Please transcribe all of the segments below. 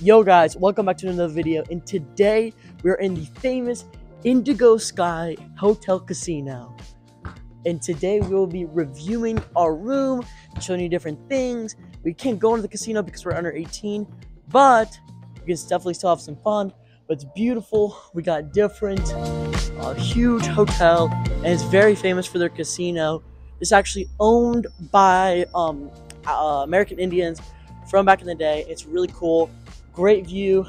Yo guys, welcome back to another video and today we're in the famous Indigo Sky Hotel Casino. And today we will be reviewing our room, showing you different things. We can't go into the casino because we're under 18, but we can definitely still have some fun. But it's beautiful. We got different, a huge hotel, and it's very famous for their casino. It's actually owned by um, uh, American Indians from back in the day. It's really cool. Great view,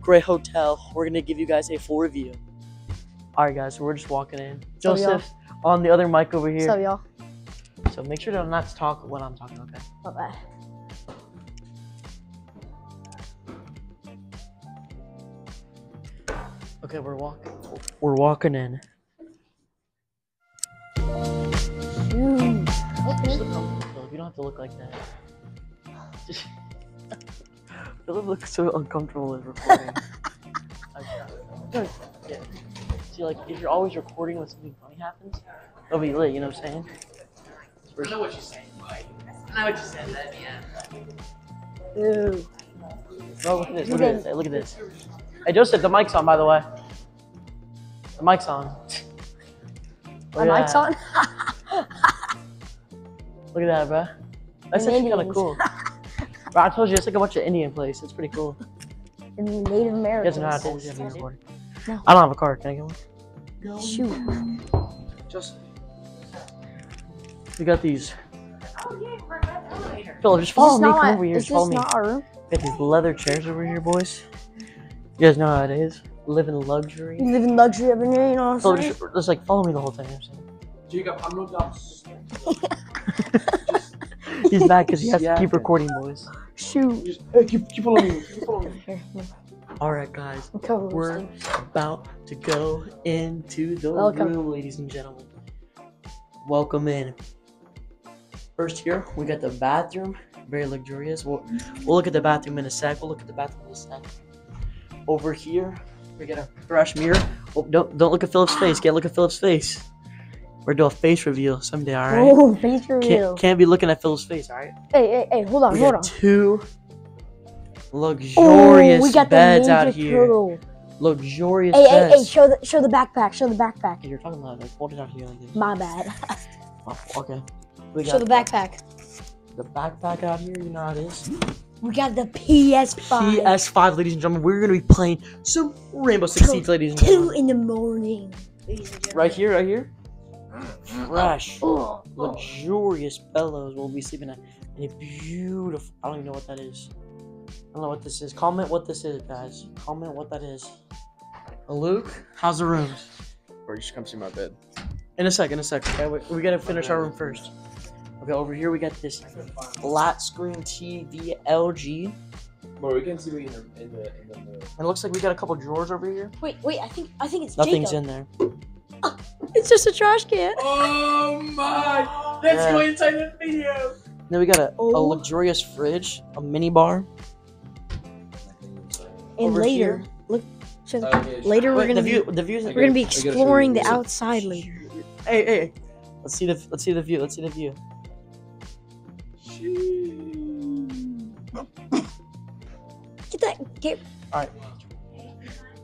great hotel. We're gonna give you guys a full review. All right, guys, so we're just walking in. So, Joseph on the other mic over here. So y'all, So make sure to not talk when I'm talking, okay? not bad. Okay, we're walking. We're walking in. Shoot. Just Okay. look comfortable. You don't have to look like that. Just. Philip looks so uncomfortable in recording. Okay. yeah. See, like, if you're always recording when something funny happens, it'll be lit. You know what I'm saying? I know what you're saying, Mike. I know what you're saying, let me in. Ew. Bro, look at this. Look at this. Hey, look at this. Hey, Joseph, the mic's on, by the way. The mic's on. My Look at mic's that. on. Look at that, bro. That's And actually kind of Indians. cool. Bro, I told you, it's like a bunch of Indian place. It's pretty cool. In the Native You guys Americans. know how to do this. You have. No. I don't have a card. Can I get one? Shoot. Just. We got these. Philip, just follow Is me. this Come not, over here. is Just follow this me. not our room? We got these leather chairs over here, boys. You guys know how it is. Live in luxury. We live in luxury over here, you know what Philip, I'm saying? just, just like follow me the whole time. You know what Jacob, I'm not done. I'm saying? He's back because he has Yeah, to keep recording, boys. Shoot. Just, hey, keep, keep following me. Keep following me. All right, guys. We're about to go into the Welcome. room, ladies and gentlemen. Welcome in. First here, we got the bathroom. Very luxurious. We'll, we'll look at the bathroom in a sec. We'll look at the bathroom in a sec. Over here, we got a fresh mirror. Oh, don't don't look at Philip's face. Can't look at Philip's face. We're doing a face reveal someday, all right? Oh, face reveal. Can't, can't be looking at Phil's face, all right? Hey, hey, hey, hold on, We hold got on. two Oh, luxurious we got the beds out Ninja here. Turtle. Luxurious Hey, hey, beds. hey, show the show the backpack. Show the backpack. Hey, You're talking about like hold it out here like this. My bad. Oh, okay. We show the backpack. The backpack out here, you know how it is. We got the PS5. PS5, ladies and gentlemen. We're gonna be playing some Rainbow Six Siege, ladies and gentlemen. Two in the morning. Right here, right here. Fresh, oh, oh, oh, luxurious bellows. We'll be sleeping at in a beautiful. I don't even know what that is. I don't know what this is. Comment what this is, guys. Comment what that is. Luke, how's the rooms? Or you should come see my bed. In a second, in a second. Okay, we, we gotta finish our room first. Okay, over here we got this flat screen TV LG. Bro, we can see me in the in the in the. And it looks like we got a couple drawers over here. Wait, wait. I think I think it's Nothing's Jacob. in there. Ah. It's just a trash can. Oh my! Let's Yeah. go inside the video. Then we got a, a Oh. luxurious fridge, a mini bar. And Over later, here. look. Show the, Okay, later we're gonna the be. The view. we're gonna be I gotta show you exploring the outside later. Hey, hey, hey. Let's see the. Let's see the view. Let's see the view. Get that. Get. All right.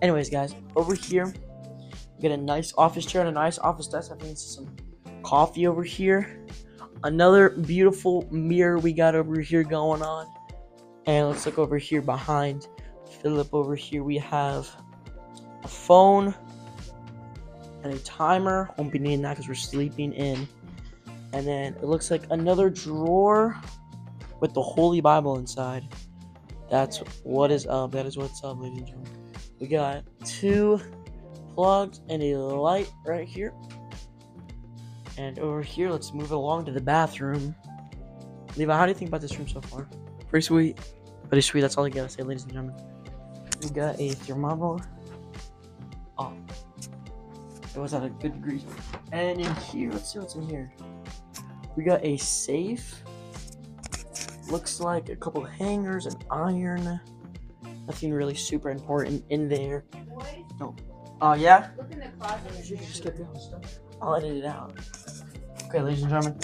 Anyways, guys, over here, got a nice office chair and a nice office desk. I think some coffee over here. Another beautiful mirror we got over here going on. And let's look over here behind Philip. Over here, we have a phone and a timer. Won't be needing that because we're sleeping in. And then it looks like another drawer with the Holy Bible inside. That's what is up. That is what's up, ladies and gentlemen. We got two plugs and a light right here. And over here, let's move along to the bathroom. Levi, how do you think about this room so far? Pretty sweet. Pretty sweet, that's all I gotta say, ladies and gentlemen. We got a thermometer. Oh. It was at a good degree. And in here, let's see what's in here. We got a safe. Looks like a couple hangers, an iron. Nothing really super important in there. No. Oh, yeah? Look in the closet. You can just get the stuff. I'll edit it out. Okay, ladies and gentlemen.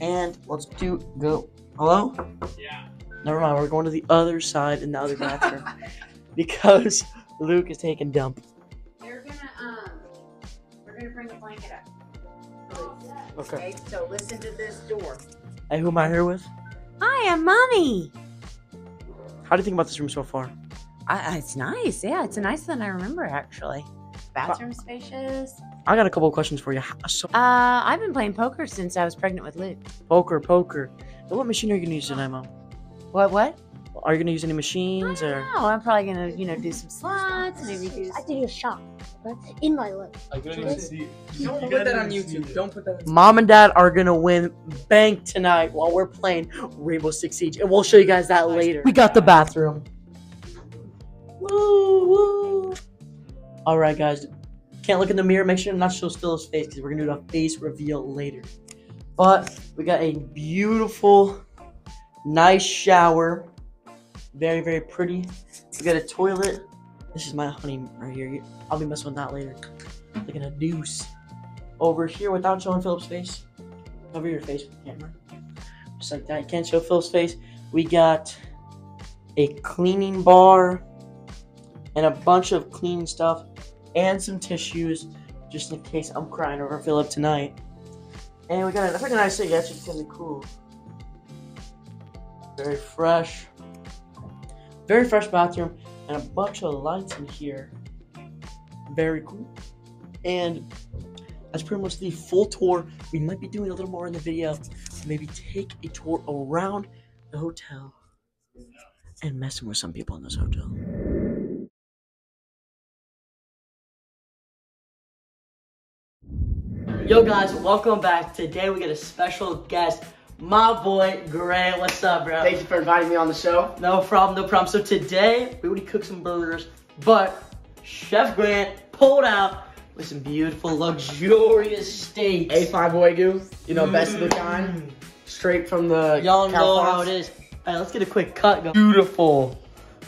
And let's do go. Hello? Yeah. Never mind. We're going to the other side in the other bathroom because Luke is taking dump. They're gonna um, we're gonna bring the blanket up. Okay. Okay, so listen to this door. Hey, who am I here with? Hi, I'm mommy. How do you think about this room so far? I, it's nice. Yeah, it's a nicer than I remember actually. Bathroom spacious. I got a couple of questions for you. So, Uh, I've been playing poker since I was pregnant with Luke. poker, poker. And what machine are you gonna use tonight, Mom? What? What? Are you gonna use any machines or? No, I'm probably gonna, you know, do some slots. Maybe do. I did a shot in my leg. Don't put that on YouTube. Don't put that. Mom and Dad are gonna win bank tonight while we're playing Rainbow Six Siege, and we'll show you guys that later. We got the bathroom. Woo woo! All right, guys. Can't look in the mirror. Make sure to not show still his face because we're gonna do a face reveal later. But we got a beautiful, nice shower. Very very pretty. We got a toilet. This is my honey right here. I'll be messing with that later. Looking a deuce over here without showing Philip's face. Cover your face with the camera. Just like that. You can't show Philip's face. We got a cleaning bar and a bunch of cleaning stuff and some tissues just in case I'm crying over Philip tonight. And we got a pretty nice thing. Actually, it's of cool. Very fresh. Very fresh bathroom and a bunch of lights in here. Very cool. And that's pretty much the full tour. We might be doing a little more in the video. Maybe take a tour around the hotel and messing with some people in this hotel. Yo guys, welcome back. Today we got a special guest, my boy Gray. What's up, bro? Thank you for inviting me on the show. No problem, no problem. So today we already cooked some burgers, but Chef Grant pulled out with some beautiful, luxurious steaks. A5 Wagyu, you know, best of the kind, Mm. straight from the Y'all cow know how it is. All right, let's get a quick cut going. Beautiful,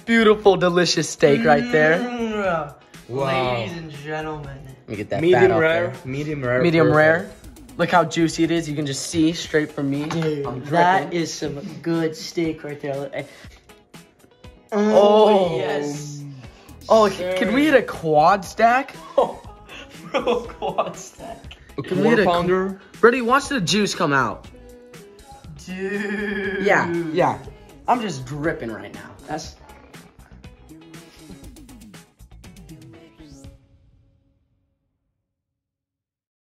beautiful, delicious steak right there. Mm. Wow. Ladies and gentlemen. Let me get that Medium rare. Medium rare. Medium perfect. rare. Look how juicy it is. You can just see straight from me. Dude, that is some good steak right there. Eh. Oh. yes. Oh, Sir. can we hit a quad stack? Oh, bro, quad stack. A Can we hit quarter a- pounder. Brady, watch the juice come out. Dude. Yeah, yeah. I'm just dripping right now. That's